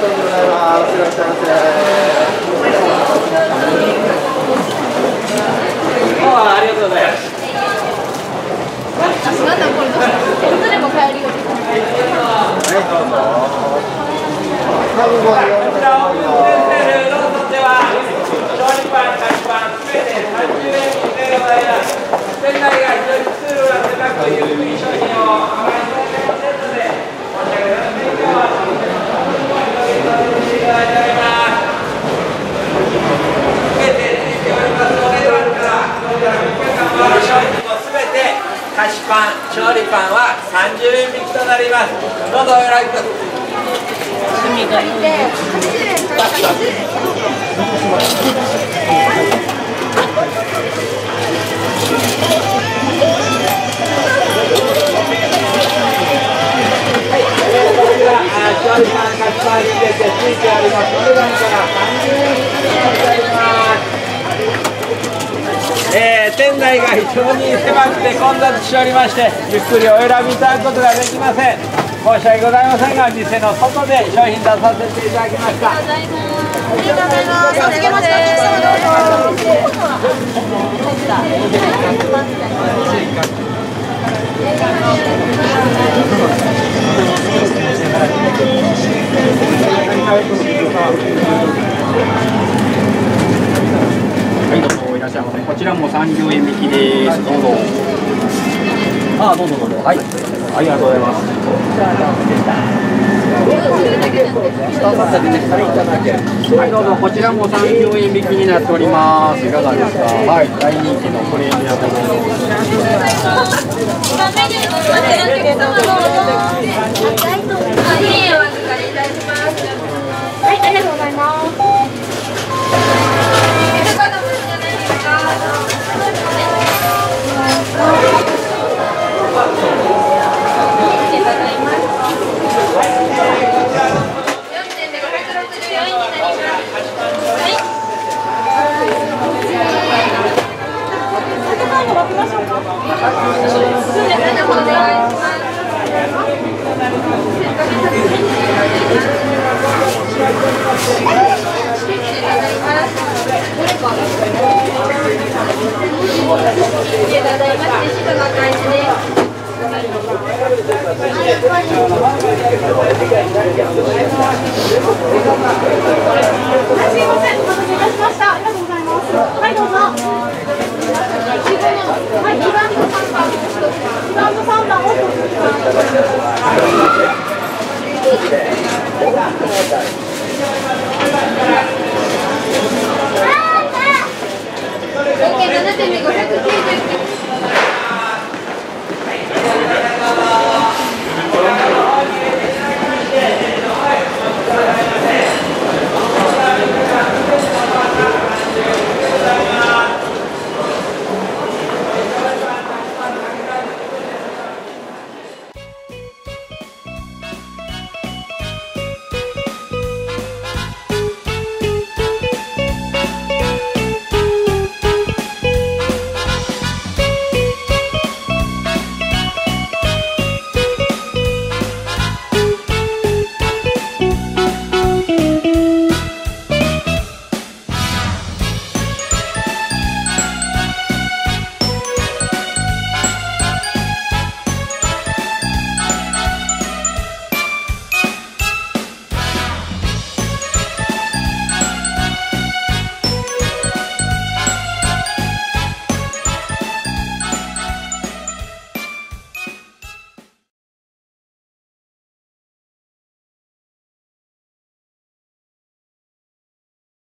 あありがとうございますなんだこれどうした本当でも帰りよこちらオープンセールローソンでは調理パン、菓子パンすべて30円引きでございます店内が非常に通路が狭くゆっくり商品を販売しておりますので申し訳ございません今日はお広げさせていただいておりますすべてついておりますお値段からどうやら3日間もある商品もすべて菓子パン、調理パンは30円引きとなります。どうぞお選びください、が非常に狭くて混雑しておりましてゆっくりお選びいただくことができません。申し訳ございませんが店の外で商品出させていただきました。ありがとうございます。続けましてはい、どうぞいらっしゃいませ。こちらも30円引きです。どうぞ。あ、どうぞどうぞ。はい。ありがとうございます。はい、どうぞ。こちらも30円引きになっております。いかがですか。はい、大人気のプレミアムモー今メニューのお待ちなんですすいますません、お待たせいたしました。ありがとうございます。はい、どうぞ。はい、2番と3番。2番と3番を一つください。合計7点で599